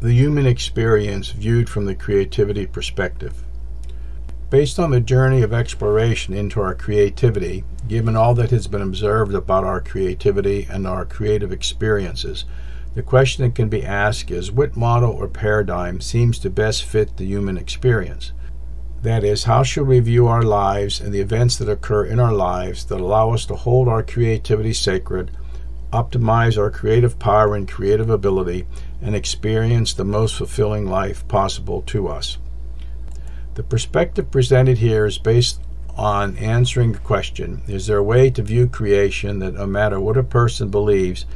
The human experience viewed from the creativity perspective. Based on the journey of exploration into our creativity, given all that has been observed about our creativity and our creative experiences, the question that can be asked is what model or paradigm seems to best fit the human experience? That is, how should we view our lives and the events that occur in our lives that allow us to hold our creativity sacred, optimize our creative power and creative ability, and experience the most fulfilling life possible to us? The perspective presented here is based on answering the question Is there a way to view creation that no matter what a person believes,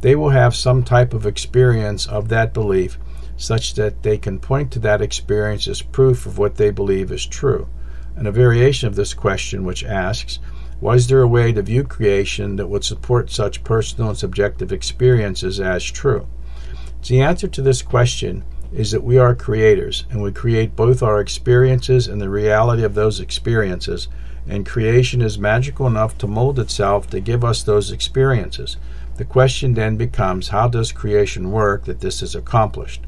they will have some type of experience of that belief such that they can point to that experience as proof of what they believe is true. And a variation of this question, which asks, Was there a way to view creation that would support such personal and subjective experiences as true? The answer to this question is that we are creators and we create both our experiences and the reality of those experiences, and creation is magical enough to mold itself to give us those experiences. The question then becomes how does creation work that this is accomplished?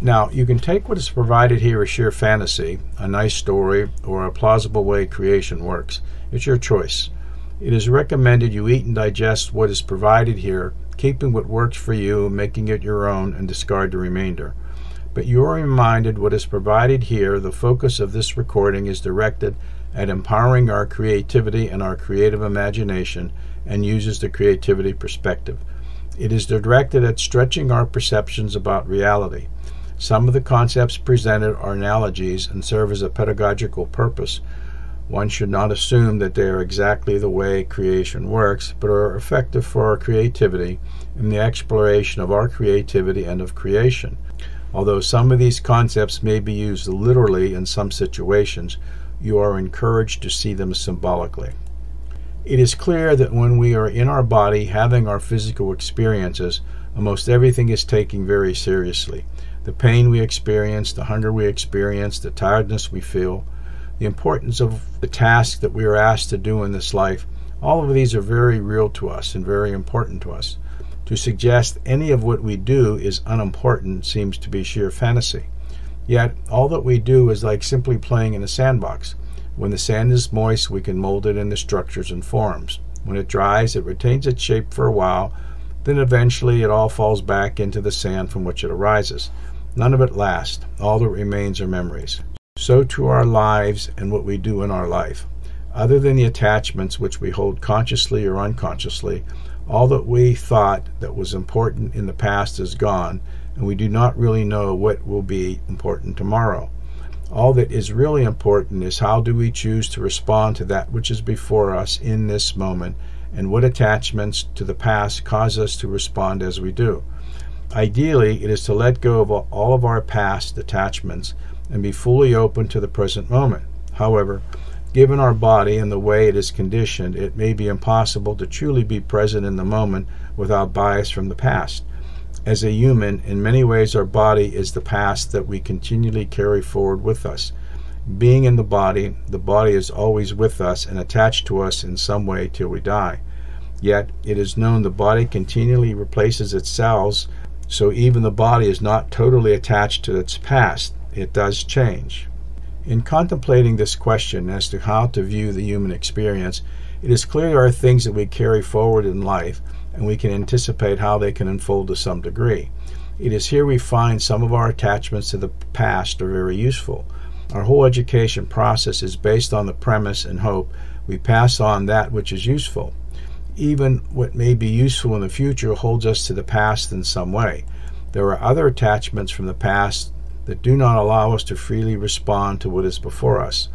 Now, you can take what is provided here as sheer fantasy, a nice story, or a plausible way creation works. It's your choice. It is recommended you eat and digest what is provided here, keeping what works for you, making it your own, and discard the remainder. But you are reminded what is provided here, the focus of this recording is directed at empowering our creativity and our creative imagination and uses the creativity perspective. It is directed at stretching our perceptions about reality. Some of the concepts presented are analogies and serve as a pedagogical purpose. One should not assume that they are exactly the way creation works, but are effective for our creativity and the exploration of our creativity and of creation. Although some of these concepts may be used literally in some situations, you are encouraged to see them symbolically. It is clear that when we are in our body having our physical experiences, almost everything is taken very seriously. The pain we experience, the hunger we experience, the tiredness we feel, the importance of the task that we are asked to do in this life, all of these are very real to us and very important to us. To suggest any of what we do is unimportant seems to be sheer fantasy. Yet, all that we do is like simply playing in a sandbox. When the sand is moist, we can mold it into structures and forms. When it dries, it retains its shape for a while, then eventually it all falls back into the sand from which it arises. None of it lasts. All that remains are memories. So to our lives and what we do in our life. Other than the attachments which we hold consciously or unconsciously, all that we thought that was important in the past is gone, and we do not really know what will be important tomorrow. All that is really important is how do we choose to respond to that which is before us in this moment, and what attachments to the past cause us to respond as we do. Ideally, it is to let go of all of our past attachments and be fully open to the present moment. However, given our body and the way it is conditioned, it may be impossible to truly be present in the moment without bias from the past. As a human, in many ways, our body is the past that we continually carry forward with us. Being in the body, the body is always with us and attached to us in some way till we die. Yet, it is known the body continually replaces its cells, so even the body is not totally attached to its past. It does change. In contemplating this question as to how to view the human experience, it is clear there are things that we carry forward in life and we can anticipate how they can unfold to some degree. It is here we find some of our attachments to the past are very useful. Our whole education process is based on the premise and hope we pass on that which is useful. Even what may be useful in the future holds us to the past in some way. There are other attachments from the past that do not allow us to freely respond to what is before us.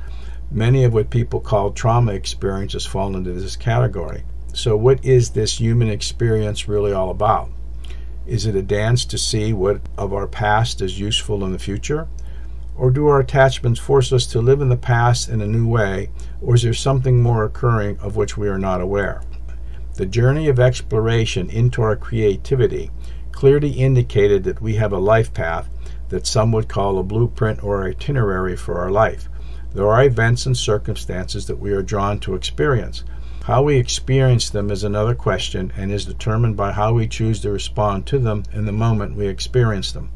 Many of what people call trauma experiences fall into this category. So, what is this human experience really all about? Is it a dance to see what of our past is useful in the future? Or do our attachments force us to live in the past in a new way? Or is there something more occurring of which we are not aware? The journey of exploration into our creativity clearly indicated that we have a life path that some would call a blueprint or itinerary for our life. There are events and circumstances that we are drawn to experience. How we experience them is another question and is determined by how we choose to respond to them in the moment we experience them.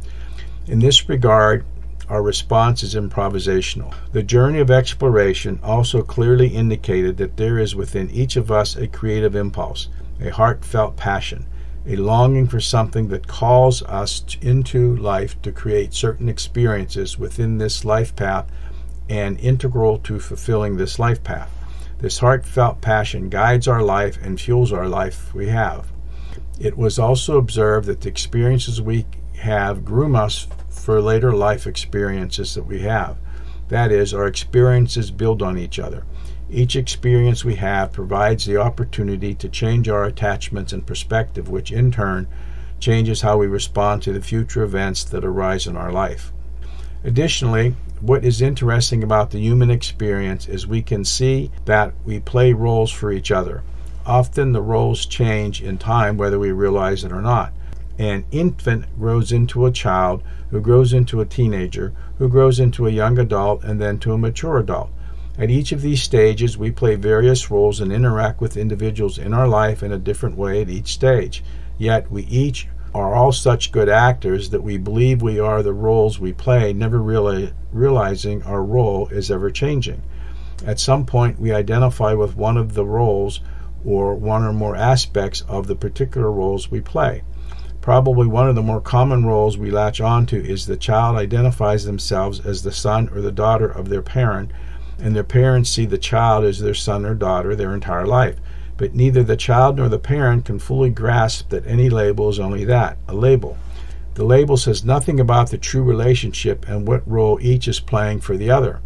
In this regard, our response is improvisational. The journey of exploration also clearly indicated that there is within each of us a creative impulse, a heartfelt passion, a longing for something that calls us into life to create certain experiences within this life path and integral to fulfilling this life path. This heartfelt passion guides our life and fuels our life we have. It was also observed that the experiences we have groom us for later life experiences that we have. That is, our experiences build on each other. Each experience we have provides the opportunity to change our attachments and perspective, which in turn changes how we respond to the future events that arise in our life. Additionally, what is interesting about the human experience is we can see that we play roles for each other. Often the roles change in time whether we realize it or not. An infant grows into a child, who grows into a teenager, who grows into a young adult, and then to a mature adult. At each of these stages, we play various roles and interact with individuals in our life in a different way at each stage. Yet we each are all such good actors that we believe we are the roles we play, never really realizing our role is ever changing. At some point, we identify with one of the roles or one or more aspects of the particular roles we play. Probably one of the more common roles we latch onto is the child identifies themselves as the son or the daughter of their parent, and their parents see the child as their son or daughter their entire life but neither the child nor the parent can fully grasp that any label is only that a label. The label says nothing about the true relationship and what role each is playing for the other.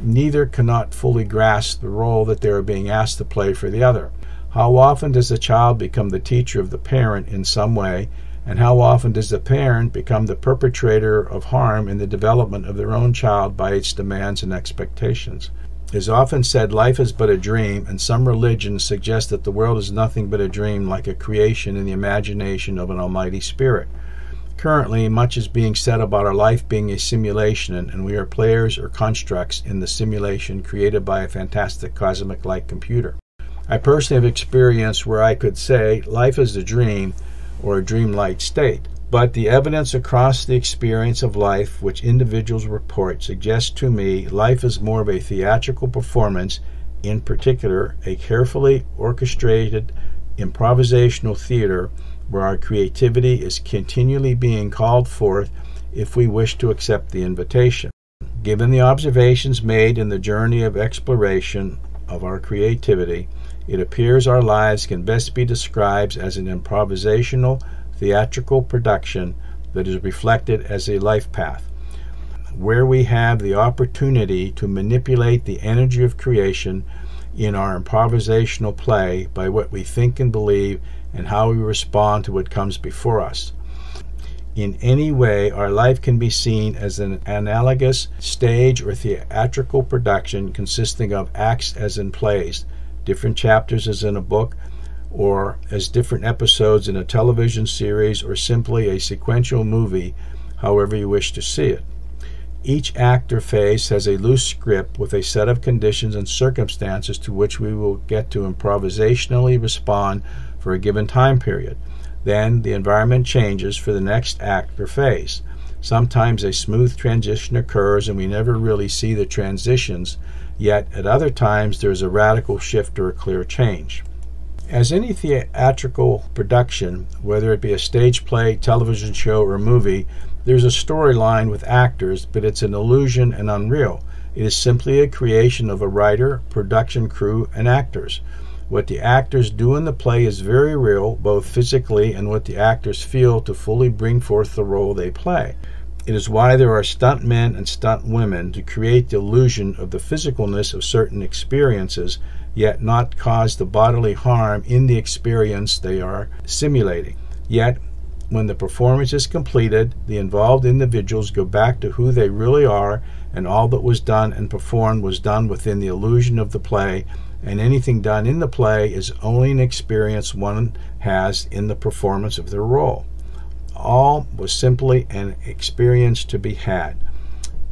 Neither cannot fully grasp the role that they are being asked to play for the other. How often does the child become the teacher of the parent in some way, and how often does the parent become the perpetrator of harm in the development of their own child by its demands and expectations? It is often said life is but a dream, and some religions suggest that the world is nothing but a dream, like a creation in the imagination of an almighty spirit. Currently, much is being said about our life being a simulation, and we are players or constructs in the simulation created by a fantastic cosmic light computer. I personally have experienced where I could say life is a dream or a dreamlike state. But the evidence across the experience of life which individuals report suggests to me life is more of a theatrical performance, in particular, a carefully orchestrated improvisational theater where our creativity is continually being called forth if we wish to accept the invitation. Given the observations made in the journey of exploration of our creativity, it appears our lives can best be described as an improvisational theatrical production that is reflected as a life path, where we have the opportunity to manipulate the energy of creation in our improvisational play by what we think and believe and how we respond to what comes before us. In any way, our life can be seen as an analogous stage or theatrical production consisting of acts as in plays, different chapters as in a book, or as different episodes in a television series or simply a sequential movie, however you wish to see it. Each act or phase has a loose script with a set of conditions and circumstances to which we will get to improvisationally respond for a given time period. Then the environment changes for the next act or phase. Sometimes a smooth transition occurs and we never really see the transitions, yet at other times there is a radical shift or a clear change. As any theatrical production, whether it be a stage play, television show, or movie, there's a storyline with actors, but it's an illusion and unreal. It is simply a creation of a writer, production crew, and actors. What the actors do in the play is very real, both physically and what the actors feel to fully bring forth the role they play. It is why there are stunt men and stunt women to create the illusion of the physicalness of certain experiences yet not cause the bodily harm in the experience they are simulating. Yet, when the performance is completed, the involved individuals go back to who they really are, and all that was done and performed was done within the illusion of the play, and anything done in the play is only an experience one has in the performance of their role. All was simply an experience to be had.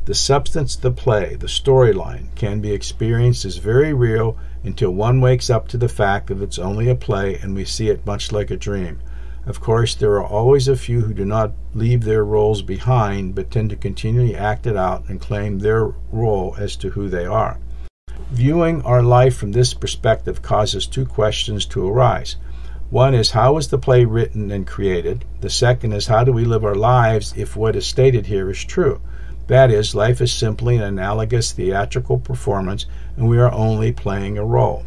The substance the play, the storyline, can be experienced as very real until one wakes up to the fact that it's only a play and we see it much like a dream. Of course, there are always a few who do not leave their roles behind but tend to continually act it out and claim their role as to who they are. Viewing our life from this perspective causes two questions to arise. One is how was the play written and created? The second is how do we live our lives if what is stated here is true? That is, life is simply an analogous theatrical performance and we are only playing a role.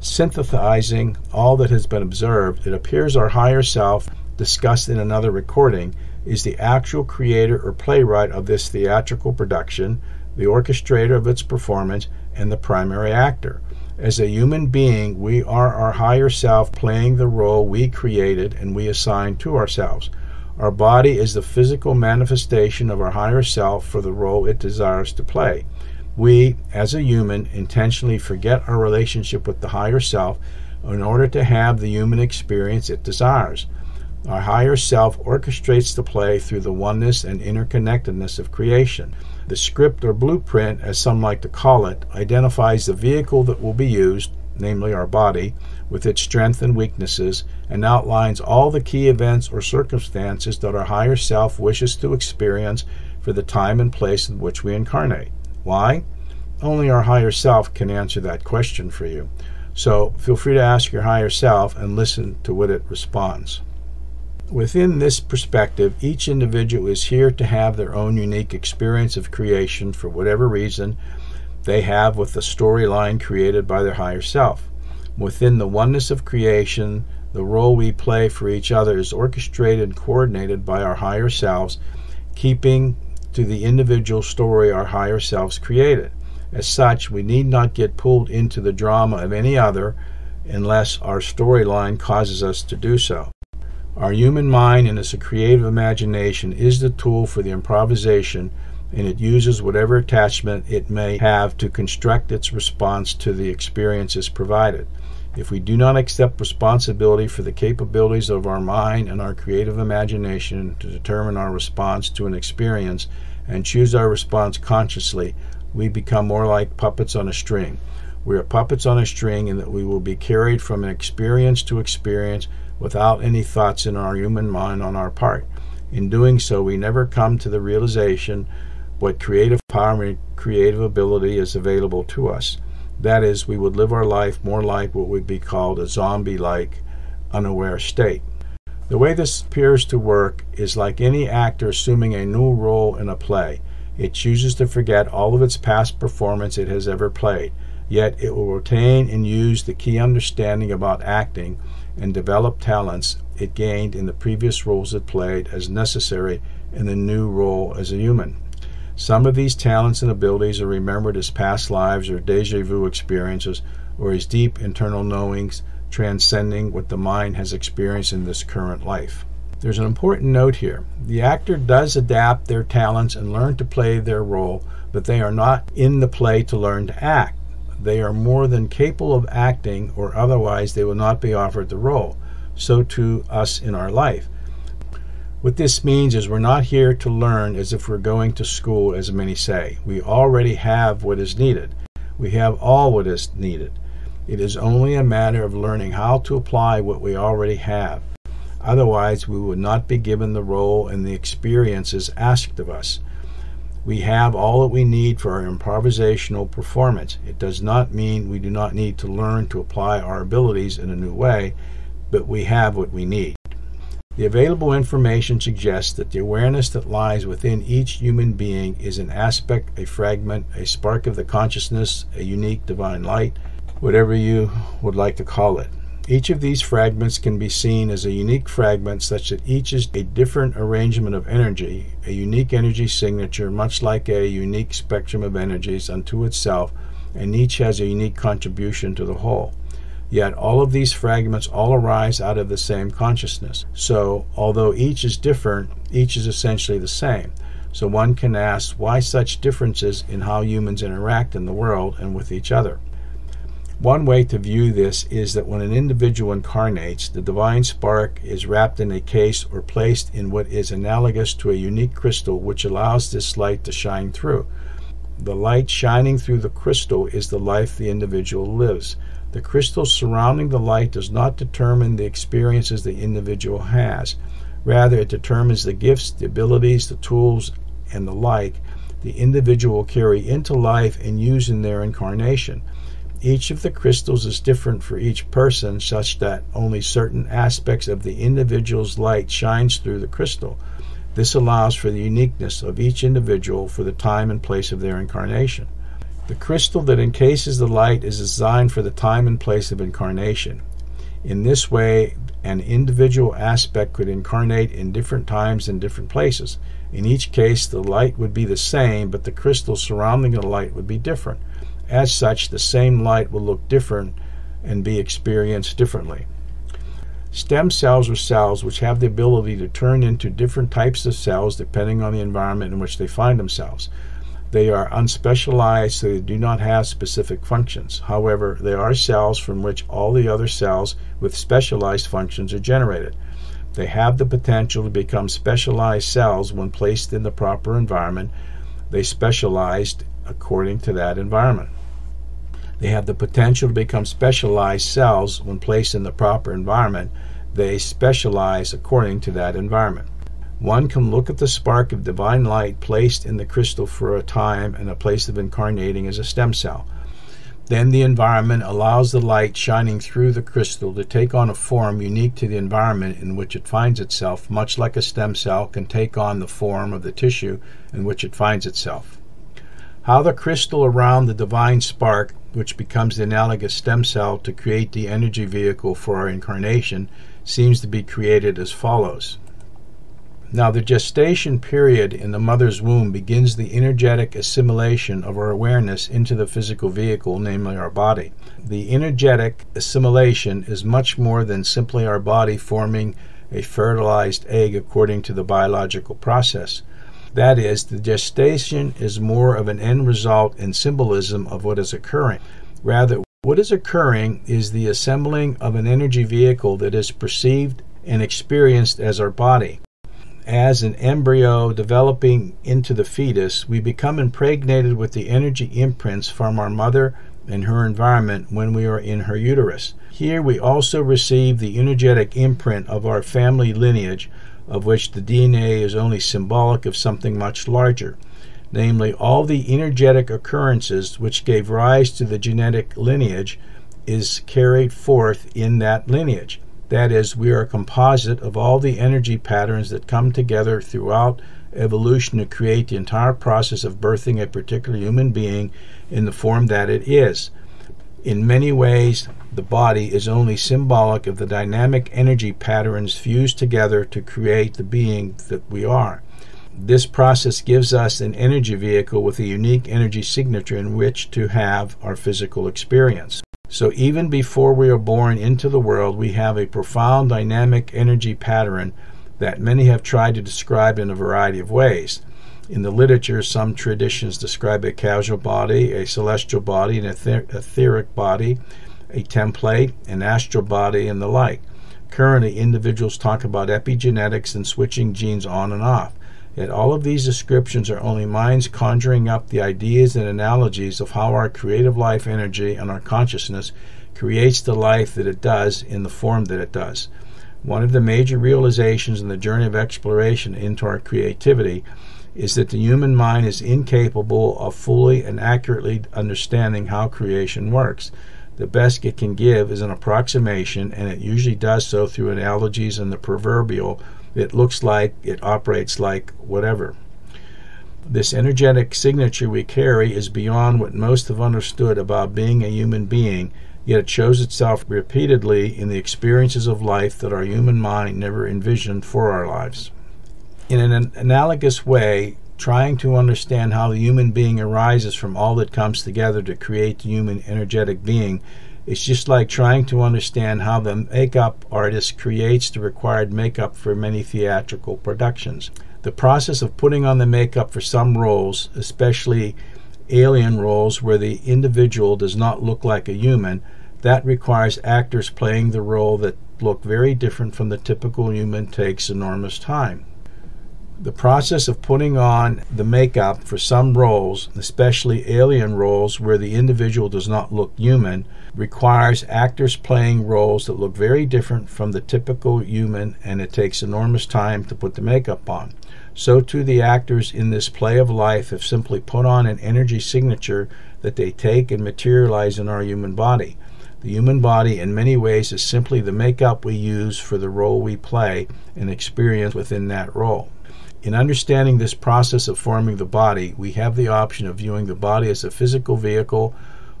Synthesizing all that has been observed, it appears our higher self, discussed in another recording, is the actual creator or playwright of this theatrical production, the orchestrator of its performance, and the primary actor. As a human being, we are our higher self playing the role we created and we assigned to ourselves. Our body is the physical manifestation of our higher self for the role it desires to play. We, as a human, intentionally forget our relationship with the higher self in order to have the human experience it desires. Our higher self orchestrates the play through the oneness and interconnectedness of creation. The script or blueprint, as some like to call it, identifies the vehicle that will be used, namely our body, with its strengths and weaknesses, and outlines all the key events or circumstances that our higher self wishes to experience for the time and place in which we incarnate. Why? Only our higher self can answer that question for you. So feel free to ask your higher self and listen to what it responds. Within this perspective, each individual is here to have their own unique experience of creation for whatever reason they have with the storyline created by their higher self. Within the oneness of creation, the role we play for each other is orchestrated and coordinated by our higher selves, keeping to the individual story our higher selves created. As such, we need not get pulled into the drama of any other unless our storyline causes us to do so. Our human mind and its creative imagination is the tool for the improvisation, and it uses whatever attachment it may have to construct its response to the experiences provided. If we do not accept responsibility for the capabilities of our mind and our creative imagination to determine our response to an experience and choose our response consciously, we become more like puppets on a string. We are puppets on a string in that we will be carried from experience to experience without any thoughts in our human mind on our part. In doing so, we never come to the realization what creative power and creative ability is available to us. That is, we would live our life more like what would be called a zombie like, unaware state. The way this appears to work is like any actor assuming a new role in a play. It chooses to forget all of its past performance it has ever played, yet it will retain and use the key understanding about acting and develop talents it gained in the previous roles it played as necessary in the new role as a human. Some of these talents and abilities are remembered as past lives or deja vu experiences or as deep internal knowings transcending what the mind has experienced in this current life. There's an important note here. The actor does adapt their talents and learn to play their role, but they are not in the play to learn to act. They are more than capable of acting, or otherwise they will not be offered the role. So to us in our life. What this means is we're not here to learn as if we're going to school, as many say. We already have what is needed. We have all what is needed. It is only a matter of learning how to apply what we already have. Otherwise, we would not be given the role and the experiences asked of us. We have all that we need for our improvisational performance. It does not mean we do not need to learn to apply our abilities in a new way, but we have what we need. The available information suggests that the awareness that lies within each human being is an aspect, a fragment, a spark of the consciousness, a unique divine light, whatever you would like to call it. Each of these fragments can be seen as a unique fragment such that each is a different arrangement of energy, a unique energy signature, much like a unique spectrum of energies unto itself, and each has a unique contribution to the whole. Yet all of these fragments all arise out of the same consciousness. So, although each is different, each is essentially the same. So one can ask why such differences in how humans interact in the world and with each other. One way to view this is that when an individual incarnates, the divine spark is wrapped in a case or placed in what is analogous to a unique crystal which allows this light to shine through. The light shining through the crystal is the life the individual lives. The crystal surrounding the light does not determine the experiences the individual has. Rather, it determines the gifts, the abilities, the tools, and the like the individual carry into life and use in their incarnation. Each of the crystals is different for each person, such that only certain aspects of the individual's light shines through the crystal. This allows for the uniqueness of each individual for the time and place of their incarnation. The crystal that encases the light is designed for the time and place of incarnation. In this way, an individual aspect could incarnate in different times and different places. In each case, the light would be the same, but the crystal surrounding the light would be different. As such, the same light will look different and be experienced differently. Stem cells are cells which have the ability to turn into different types of cells depending on the environment in which they find themselves. They are unspecialized, so they do not have specific functions. However, they are cells from which all the other cells with specialized functions are generated. They have the potential to become specialized cells when placed in the proper environment. They specialized according to that environment. They have the potential to become specialized cells when placed in the proper environment. They specialize according to that environment. One can look at the spark of divine light placed in the crystal for a time and a place of incarnating as a stem cell. Then the environment allows the light shining through the crystal to take on a form unique to the environment in which it finds itself, much like a stem cell can take on the form of the tissue in which it finds itself. How the crystal around the divine spark, which becomes the analogous stem cell to create the energy vehicle for our incarnation, seems to be created as follows. Now, the gestation period in the mother's womb begins the energetic assimilation of our awareness into the physical vehicle, namely our body. The energetic assimilation is much more than simply our body forming a fertilized egg according to the biological process. That is, the gestation is more of an end result and symbolism of what is occurring. Rather, what is occurring is the assembling of an energy vehicle that is perceived and experienced as our body. As an embryo developing into the fetus, we become impregnated with the energy imprints from our mother and her environment when we are in her uterus. Here we also receive the energetic imprint of our family lineage, of which the DNA is only symbolic of something much larger, namely, all the energetic occurrences which gave rise to the genetic lineage is carried forth in that lineage. That is, we are a composite of all the energy patterns that come together throughout evolution to create the entire process of birthing a particular human being in the form that it is. In many ways, the body is only symbolic of the dynamic energy patterns fused together to create the being that we are. This process gives us an energy vehicle with a unique energy signature in which to have our physical experience. So, even before we are born into the world, we have a profound dynamic energy pattern that many have tried to describe in a variety of ways. In the literature, some traditions describe a causal body, a celestial body, an ether- etheric body, a template, an astral body, and the like. Currently, individuals talk about epigenetics and switching genes on and off. Yet all of these descriptions are only minds conjuring up the ideas and analogies of how our creative life energy and our consciousness creates the life that it does in the form that it does. One of the major realizations in the journey of exploration into our creativity is that the human mind is incapable of fully and accurately understanding how creation works. The best it can give is an approximation, and it usually does so through analogies and the proverbial it looks like, it operates like, whatever. This energetic signature we carry is beyond what most have understood about being a human being, yet it shows itself repeatedly in the experiences of life that our human mind never envisioned for our lives. In an analogous way, trying to understand how the human being arises from all that comes together to create the human energetic being It's just like trying to understand how the makeup artist creates the required makeup for many theatrical productions. The process of putting on the makeup for some roles, especially alien roles where the individual does not look like a human, that requires actors playing the role that look very different from the typical human takes enormous time. The process of putting on the makeup for some roles, especially alien roles where the individual does not look human, requires actors playing roles that look very different from the typical human, and it takes enormous time to put the makeup on. So, too, the actors in this play of life have simply put on an energy signature that they take and materialize in our human body. The human body, in many ways, is simply the makeup we use for the role we play and experience within that role. In understanding this process of forming the body, we have the option of viewing the body as a physical vehicle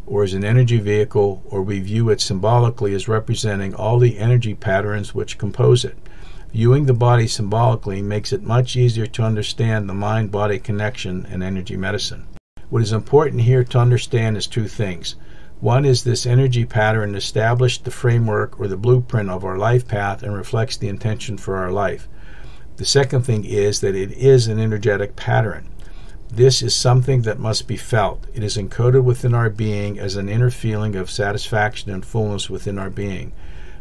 or as an energy vehicle, or we view it symbolically as representing all the energy patterns which compose it. Viewing the body symbolically makes it much easier to understand the mind body connection in energy medicine. What is important here to understand is two things. One is this energy pattern established the framework or the blueprint of our life path and reflects the intention for our life. The second thing is that it is an energetic pattern. This is something that must be felt. It is encoded within our being as an inner feeling of satisfaction and fullness within our being.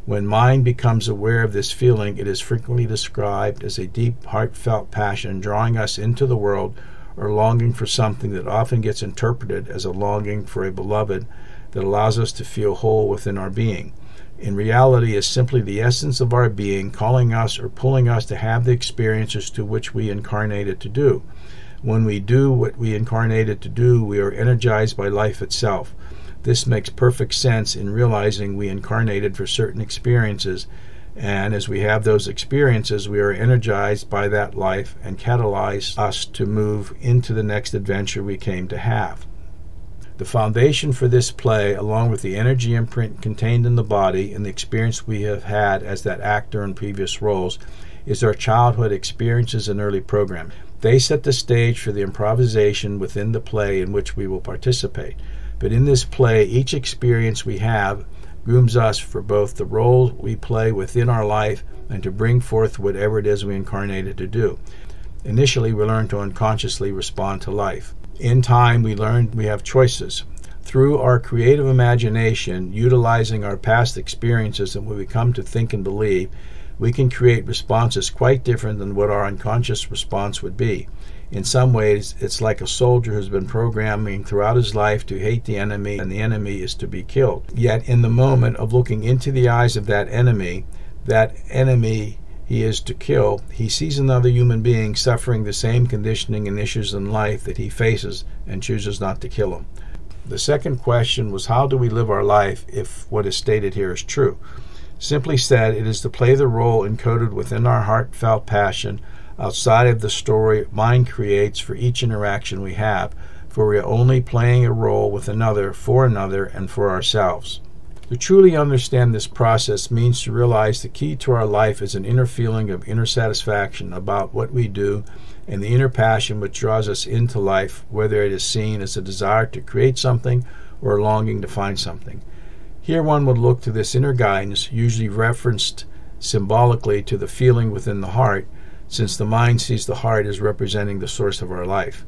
When mind becomes aware of this feeling, it is frequently described as a deep, heartfelt passion drawing us into the world or longing for something that often gets interpreted as a longing for a beloved that allows us to feel whole within our being in reality is simply the essence of our being calling us or pulling us to have the experiences to which we incarnated to do. When we do what we incarnated to do, we are energized by life itself. This makes perfect sense in realizing we incarnated for certain experiences, and as we have those experiences, we are energized by that life and catalyze us to move into the next adventure we came to have. The foundation for this play, along with the energy imprint contained in the body and the experience we have had as that actor in previous roles, is our childhood experiences and early programming. They set the stage for the improvisation within the play in which we will participate. But in this play, each experience we have grooms us for both the role we play within our life and to bring forth whatever it is we incarnated to do. Initially, we learn to unconsciously respond to life. In time, we learn we have choices. Through our creative imagination, utilizing our past experiences and what we come to think and believe, we can create responses quite different than what our unconscious response would be. In some ways, it's like a soldier who's been programming throughout his life to hate the enemy, and the enemy is to be killed. Yet, in the moment of looking into the eyes of that enemy, that enemy he is to kill, he sees another human being suffering the same conditioning and issues in life that he faces and chooses not to kill him. The second question was how do we live our life if what is stated here is true? Simply said, it is to play the role encoded within our heartfelt passion outside of the story mind creates for each interaction we have, for we are only playing a role with another, for another, and for ourselves. To truly understand this process means to realize the key to our life is an inner feeling of inner satisfaction about what we do and the inner passion which draws us into life, whether it is seen as a desire to create something or a longing to find something. Here one would look to this inner guidance, usually referenced symbolically to the feeling within the heart, since the mind sees the heart as representing the source of our life.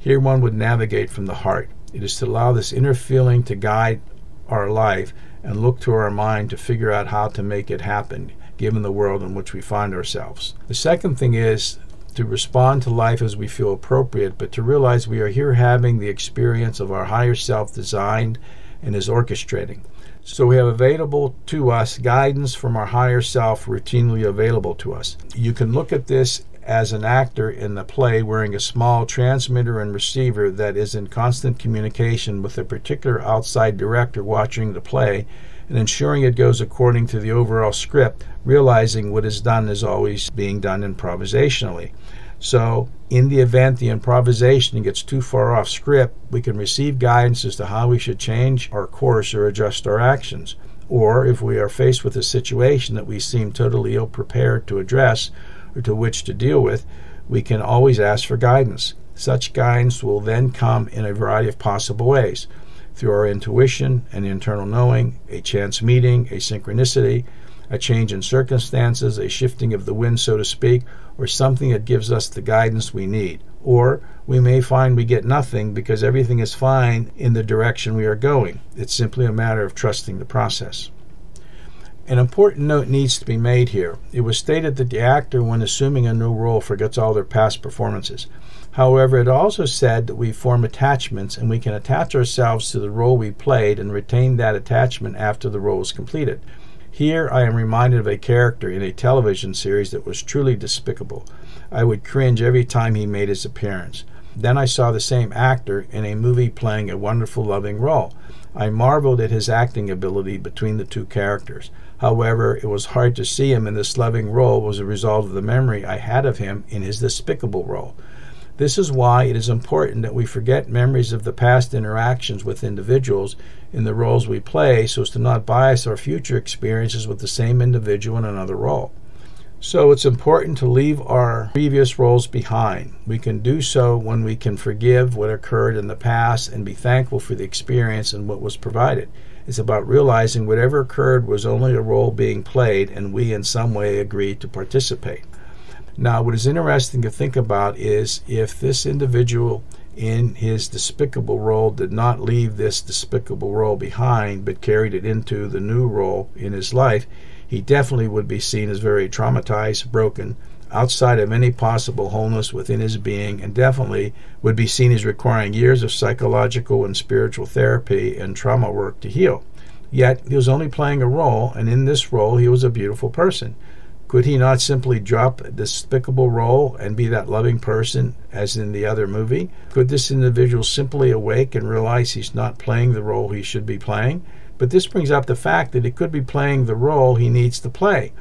Here one would navigate from the heart. It is to allow this inner feeling to guide our life and look to our mind to figure out how to make it happen given the world in which we find ourselves. The second thing is to respond to life as we feel appropriate, but to realize we are here having the experience of our higher self designed and is orchestrating. So we have available to us guidance from our higher self routinely available to us. You can look at this as an actor in the play wearing a small transmitter and receiver that is in constant communication with a particular outside director watching the play and ensuring it goes according to the overall script, realizing what is done is always being done improvisationally. So, in the event the improvisation gets too far off script, we can receive guidance as to how we should change our course or adjust our actions. Or, if we are faced with a situation that we seem totally ill prepared to address, to which to deal with, we can always ask for guidance. Such guidance will then come in a variety of possible ways through our intuition and internal knowing, a chance meeting, a synchronicity, a change in circumstances, a shifting of the wind, so to speak, or something that gives us the guidance we need. Or we may find we get nothing because everything is fine in the direction we are going. It's simply a matter of trusting the process. An important note needs to be made here. It was stated that the actor, when assuming a new role, forgets all their past performances. However, it also said that we form attachments and we can attach ourselves to the role we played and retain that attachment after the role is completed. Here I am reminded of a character in a television series that was truly despicable. I would cringe every time he made his appearance. Then I saw the same actor in a movie playing a wonderful, loving role. I marveled at his acting ability between the two characters. However, it was hard to see him in this loving role was a result of the memory I had of him in his despicable role. This is why it is important that we forget memories of the past interactions with individuals in the roles we play so as to not bias our future experiences with the same individual in another role. So it's important to leave our previous roles behind. We can do so when we can forgive what occurred in the past and be thankful for the experience and what was provided. It's about realizing whatever occurred was only a role being played and we in some way agreed to participate. Now, what is interesting to think about is if this individual in his despicable role did not leave this despicable role behind but carried it into the new role in his life, he definitely would be seen as very traumatized, broken, outside of any possible wholeness within his being, and definitely would be seen as requiring years of psychological and spiritual therapy and trauma work to heal. Yet he was only playing a role, and in this role he was a beautiful person. Could he not simply drop a despicable role and be that loving person as in the other movie? Could this individual simply awake and realize he's not playing the role he should be playing? But this brings up the fact that he could be playing the role he needs to play.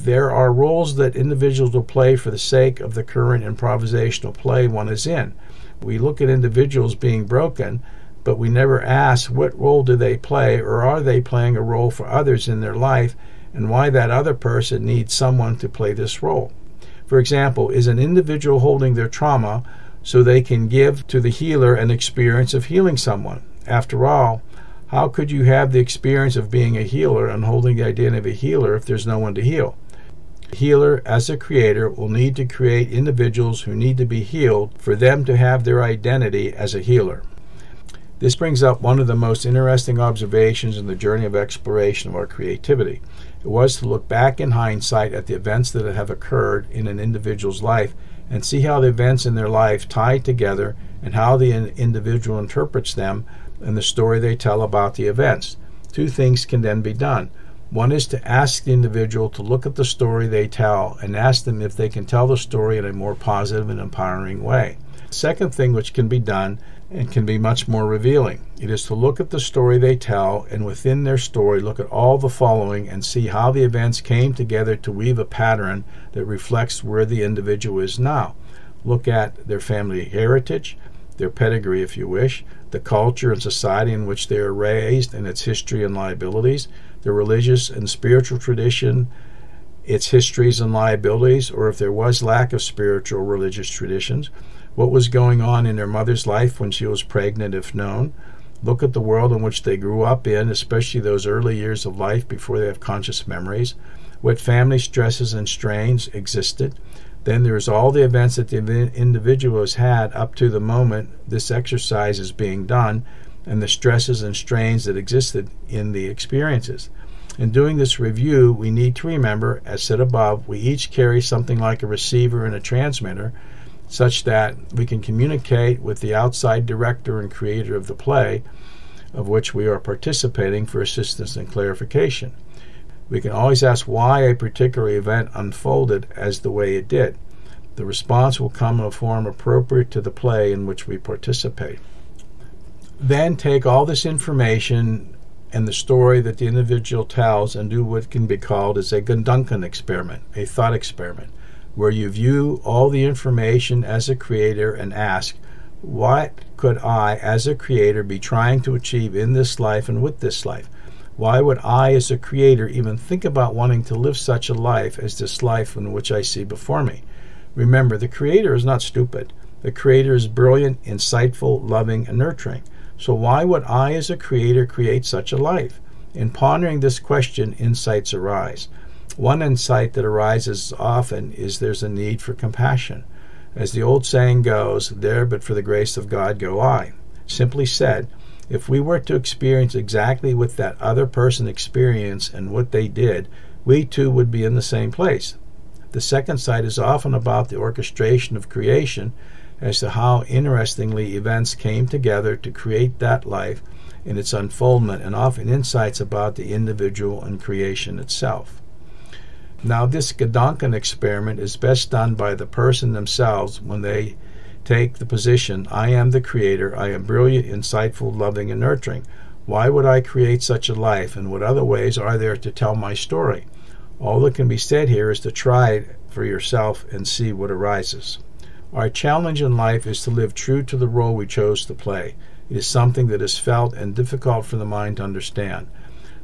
There are roles that individuals will play for the sake of the current improvisational play one is in. We look at individuals being broken, but we never ask what role do they play or are they playing a role for others in their life and why that other person needs someone to play this role. For example, is an individual holding their trauma so they can give to the healer an experience of healing someone? After all, how could you have the experience of being a healer and holding the identity of a healer if there's no one to heal? Healer, as a creator, will need to create individuals who need to be healed for them to have their identity as a healer. This brings up one of the most interesting observations in the journey of exploration of our creativity. It was to look back in hindsight at the events that have occurred in an individual's life and see how the events in their life tie together and how the individual interprets them and the story they tell about the events. Two things can then be done. One is to ask the individual to look at the story they tell and ask them if they can tell the story in a more positive and empowering way. Second thing which can be done and can be much more revealing. It is to look at the story they tell and within their story look at all the following and see how the events came together to weave a pattern that reflects where the individual is now. Look at their family heritage, their pedigree if you wish, the culture and society in which they are raised and its history and liabilities, the religious and spiritual tradition, its histories and liabilities, or if there was lack of spiritual religious traditions, what was going on in their mother's life when she was pregnant, if known. Look at the world in which they grew up in, especially those early years of life before they have conscious memories. What family stresses and strains existed. Then there's all the events that the individual has had up to the moment this exercise is being done and the stresses and strains that existed in the experiences. In doing this review, we need to remember, as said above, we each carry something like a receiver and a transmitter, such that we can communicate with the outside director and creator of the play, of which we are participating for assistance and clarification. We can always ask why a particular event unfolded as the way it did. The response will come in a form appropriate to the play in which we participate. Then take all this information and the story that the individual tells and do what can be called as a Gedanken experiment, a thought experiment, where you view all the information as a creator and ask, what could I, as a creator, be trying to achieve in this life and with this life? Why would I, as a creator, even think about wanting to live such a life as this life in which I see before me? Remember, the creator is not stupid. The creator is brilliant, insightful, loving, and nurturing. So, why would I, as a creator, create such a life? In pondering this question, insights arise. One insight that arises often is there's a need for compassion. As the old saying goes, there but for the grace of God go I. Simply said, If we were to experience exactly what that other person experienced and what they did, we too would be in the same place. The second side is often about the orchestration of creation as to how interestingly events came together to create that life in its unfoldment and often insights about the individual and creation itself. Now, this Gedanken experiment is best done by the person themselves when they take the position I am the creator, I am brilliant, insightful, loving, and nurturing. Why would I create such a life, and what other ways are there to tell my story? All that can be said here is to try it for yourself and see what arises. Our challenge in life is to live true to the role we chose to play. It is something that is felt and difficult for the mind to understand.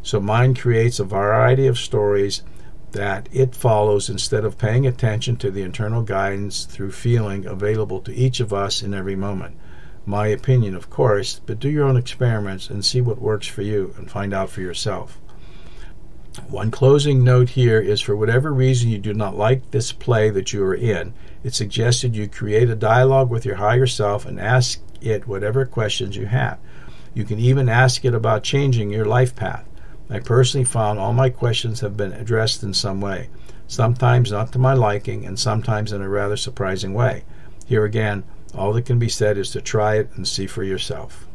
So, mind creates a variety of stories that it follows instead of paying attention to the internal guidance through feeling available to each of us in every moment. My opinion, of course, but do your own experiments and see what works for you and find out for yourself. One closing note here is for whatever reason you do not like this play that you are in, it suggested you create a dialogue with your higher self and ask it whatever questions you have. You can even ask it about changing your life path. I personally found all my questions have been addressed in some way, sometimes not to my liking and sometimes in a rather surprising way. Here again, all that can be said is to try it and see for yourself.